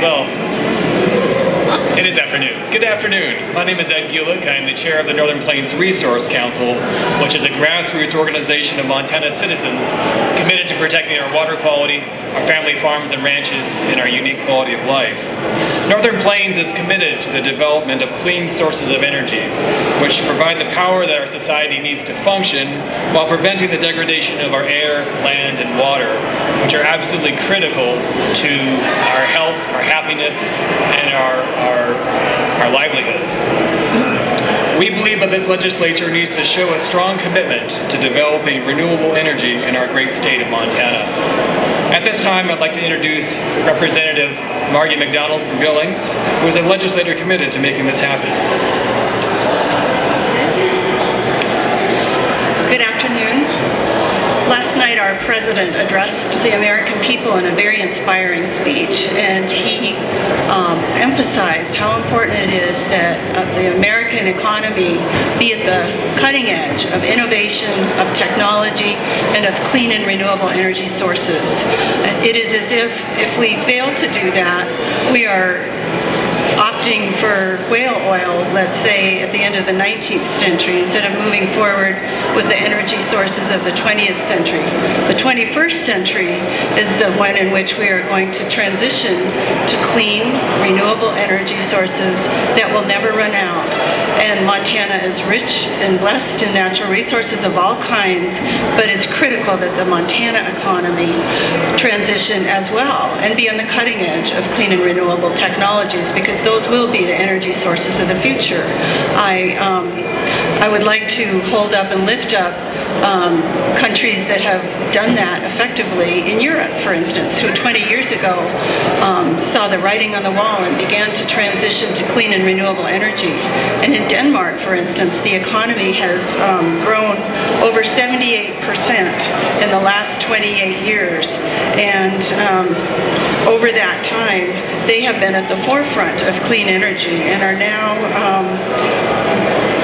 well, it is afternoon. Good afternoon. My name is Ed Gulick. I'm the chair of the Northern Plains Resource Council, which is a grassroots organization of Montana citizens committed to protecting our water quality, our family farms and ranches, and our unique quality of life. Northern Plains is committed to the development of clean sources of energy, which provide the power that our society needs to function while preventing the degradation of our air, land, and water, which are absolutely critical to our health, our happiness, and our, our, our livelihoods. We believe that this legislature needs to show a strong commitment to developing renewable energy in our great state of Montana. At this time, I'd like to introduce Representative Margie MacDonald from Billings, who is a legislator committed to making this happen. Good afternoon. Last night, our president addressed the American people in a very inspiring speech, and he um, emphasized how important it is that uh, the American economy be at the cutting edge of innovation, of technology, and of clean and renewable energy sources. It is as if if we fail to do that, we are for whale oil, let's say, at the end of the 19th century, instead of moving forward with the energy sources of the 20th century. The 21st century is the one in which we are going to transition to clean, renewable energy sources that will never run out. And Montana is rich and blessed in natural resources of all kinds, but it's critical that the Montana economy transition as well and be on the cutting edge of clean and renewable technologies because those will be the energy sources of the future. I, um, I would like to hold up and lift up um, countries that have done that effectively in Europe, for instance, who 20 years ago um, saw the writing on the wall and began to transition to clean and renewable energy. And in Denmark, for instance, the economy has um, grown over 78% in the last 28 years. And um, over that time, they have been at the forefront of clean energy and are now um,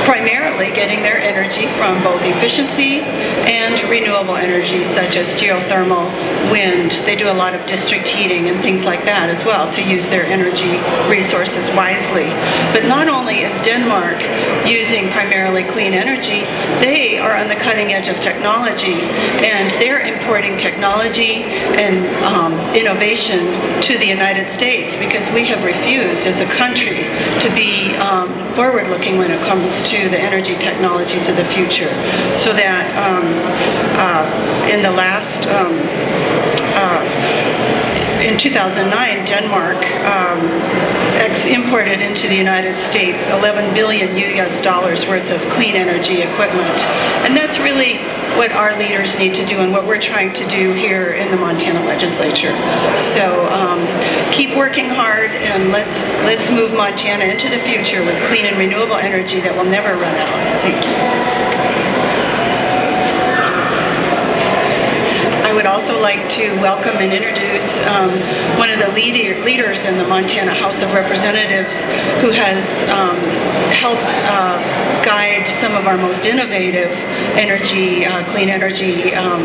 primarily getting their energy from both efficiency and renewable energy such as geothermal, wind. They do a lot of district heating and things like that as well to use their energy resources wisely. But not only is Denmark using primarily clean energy, they are on the cutting edge of technology and they're importing technology and um, innovation to the United States because we have refused as a country to be um, forward looking when it comes to the energy technologies of the future. So that um, uh, in the last um, uh, in 2009, Denmark um, imported into the United States 11 billion US dollars worth of clean energy equipment. And that's really what our leaders need to do and what we're trying to do here in the Montana legislature. So um, keep working hard and let's let's move Montana into the future with clean and renewable energy that will never run out. Thank you. I would also like to welcome and introduce um, one of the leader, leaders in the Montana House of Representatives who has um, helped uh, guide some of our most innovative energy, uh, clean energy um,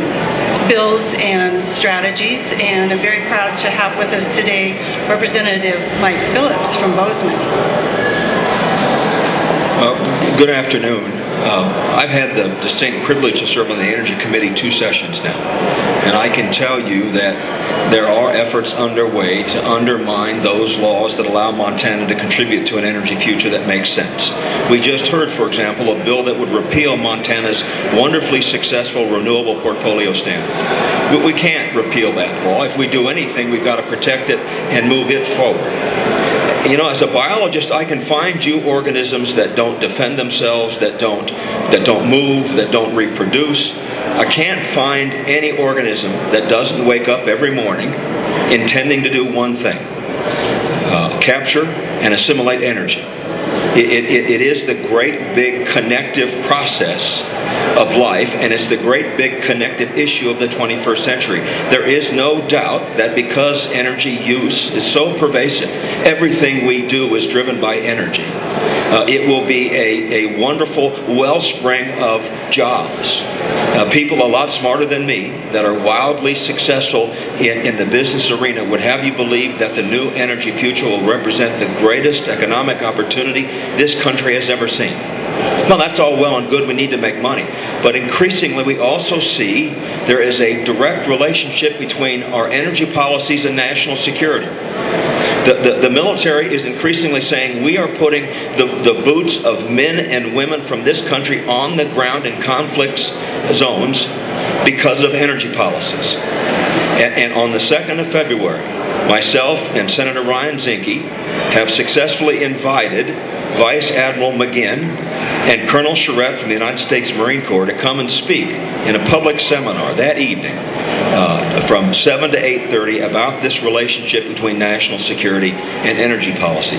bills and strategies. And I'm very proud to have with us today Representative Mike Phillips from Bozeman. Uh, good afternoon. Um, I've had the distinct privilege to serve on the Energy Committee two sessions now, and I can tell you that there are efforts underway to undermine those laws that allow Montana to contribute to an energy future that makes sense. We just heard, for example, a bill that would repeal Montana's wonderfully successful renewable portfolio standard. But we can't repeal that law. If we do anything, we've got to protect it and move it forward you know, as a biologist, I can find you organisms that don't defend themselves, that don't that don't move, that don't reproduce. I can't find any organism that doesn't wake up every morning intending to do one thing: uh, capture and assimilate energy. It, it, it is the great big connective process of life, and it's the great big connective issue of the 21st century. There is no doubt that because energy use is so pervasive, everything we do is driven by energy. Uh, it will be a, a wonderful wellspring of jobs. Uh, people a lot smarter than me that are wildly successful in, in the business arena would have you believe that the new energy future will represent the greatest economic opportunity this country has ever seen. Well, that's all well and good. We need to make money. But increasingly, we also see there is a direct relationship between our energy policies and national security. The, the, the, military is increasingly saying we are putting the, the boots of men and women from this country on the ground in conflict zones because of energy policies. And, and on the 2nd of February, myself and Senator Ryan Zinke have successfully invited Vice Admiral McGinn and Colonel Charette from the United States Marine Corps to come and speak in a public seminar that evening uh, from 7 to 8.30 about this relationship between national security and energy policy.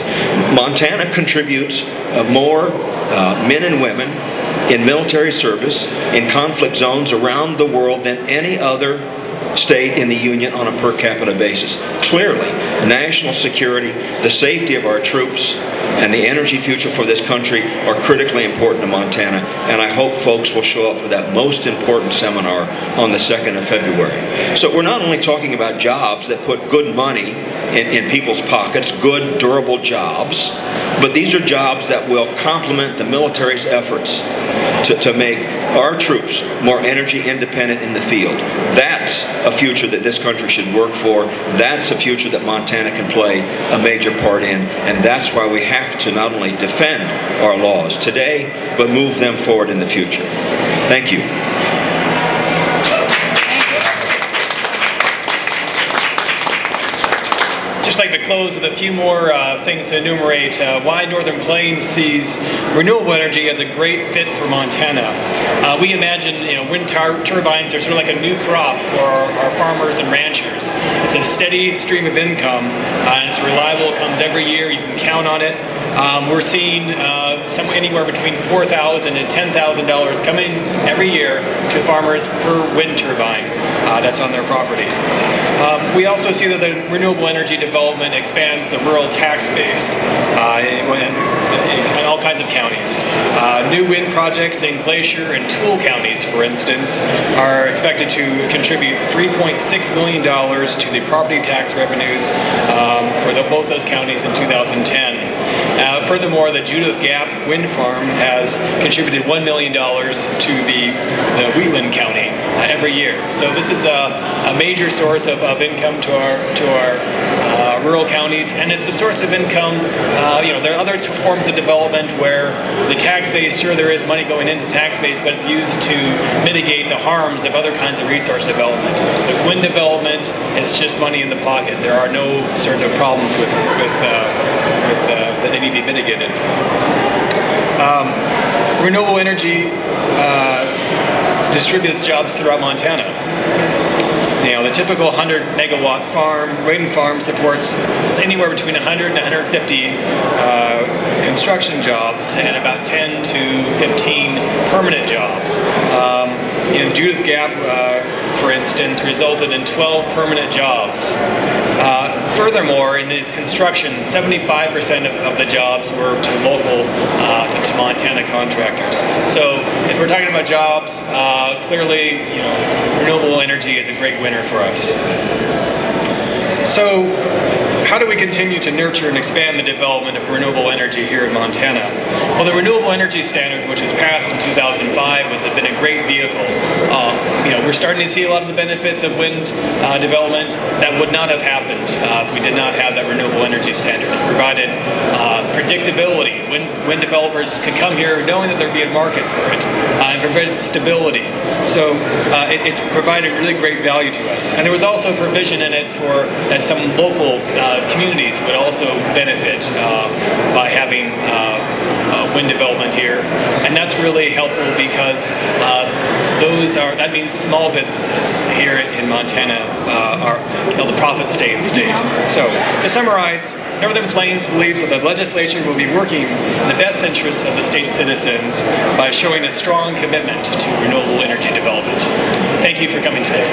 Montana contributes uh, more uh, men and women in military service in conflict zones around the world than any other state in the Union on a per capita basis. Clearly, national security, the safety of our troops, and the energy future for this country are critically important to Montana, and I hope folks will show up for that most important seminar on the 2nd of February. So we're not only talking about jobs that put good money in, in people's pockets, good, durable jobs, but these are jobs that will complement the military's efforts to, to make our troops more energy independent in the field. That's a future that this country should work for. That's a future that Montana can play a major part in. And that's why we have to not only defend our laws today, but move them forward in the future. Thank you. Just like to close with a few more uh, things to enumerate uh, why Northern Plains sees renewable energy as a great fit for Montana. Uh, we imagine you know, wind turbines are sort of like a new crop for our, our farmers and ranchers. It's a steady stream of income, uh, and it's reliable, it comes every year, count on it. Um, we're seeing uh, somewhere anywhere between $4,000 and $10,000 coming every year to farmers per wind turbine uh, that's on their property. Um, we also see that the renewable energy development expands the rural tax base uh, in, in, in, all kinds of counties. Uh, new wind projects in Glacier and Toole counties, for instance, are expected to contribute $3.6 million to the property tax revenues um, for the, both those counties in 2010. Uh, furthermore, the Judith Gap Wind Farm has contributed $1 million to the, the Wheatland County every year. So this is a, a major source of, of, income to our, to our uh, rural counties, and it's a source of income. Uh, you know, there are other forms of development where the tax base, sure there is money going into the tax base, but it's used to mitigate the harms of other kinds of resource development. With wind development, it's just money in the pocket. There are no sorts of problems with, with, uh, with uh, that they need to be mitigated. Um, renewable energy uh, distributes jobs throughout Montana. You know, the typical 100 megawatt farm, wind farm supports anywhere between 100 and 150 uh, construction jobs and about 10 to 15 permanent jobs. Um, in Judith Gap, uh, for instance, resulted in 12 permanent jobs. Uh, furthermore, in its construction, 75% of, of, the jobs were to local, uh, to Montana contractors. So if we're talking about jobs, uh, clearly, you know, renewable energy is a great winner for us. So how do we continue to nurture and expand the development of renewable energy here in Montana? Well, the Renewable Energy Standard, which was passed in 2005, has been a great vehicle. Uh, you know, we're starting to see a lot of the benefits of wind uh, development that would not have happened uh, if we did not have that Renewable Energy Standard. It provided uh, predictability. Wind, wind developers could come here knowing that there'd be a market for it, uh, and provided stability. So uh, it, it's provided really great value to us. And there was also provision in it for that some local uh, communities would also benefit uh, by having uh, uh, wind development here, and that's really helpful because those are that means small businesses here in Montana are able to profit state and state. So to summarize. Northern Plains believes that the legislature will be working in the best interests of the state's citizens by showing a strong commitment to renewable energy development. Thank you for coming today.